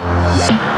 Yeah.